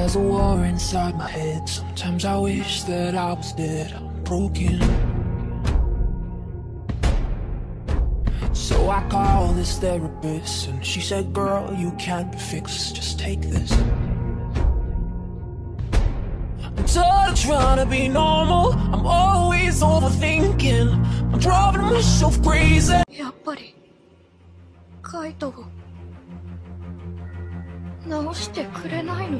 There's a war inside my head. Sometimes I wish that I was dead. I'm broken. So I called this therapist, and she said, Girl, you can't be fixed. Just take this. I'm tired of trying to be normal. I'm always overthinking. I'm driving myself crazy. やっぱりカイトを 直してくれないの？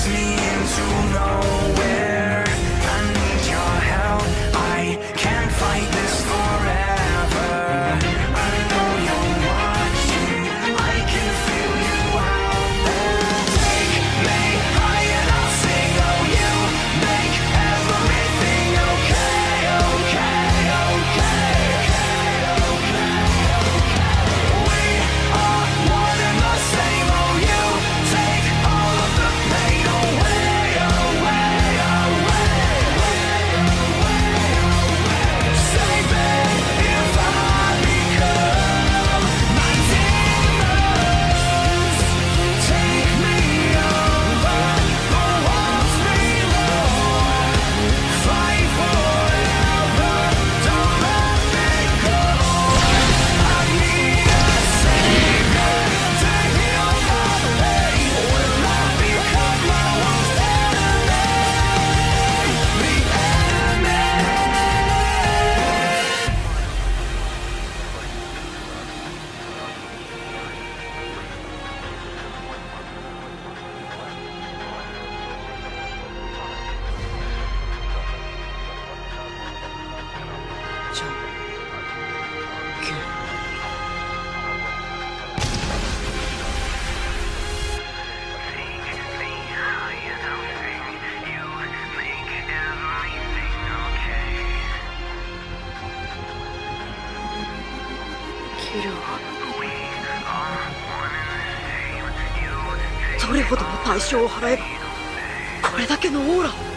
Drags me into nowhere. どれほどの代償を払えばこれだけのオーラを。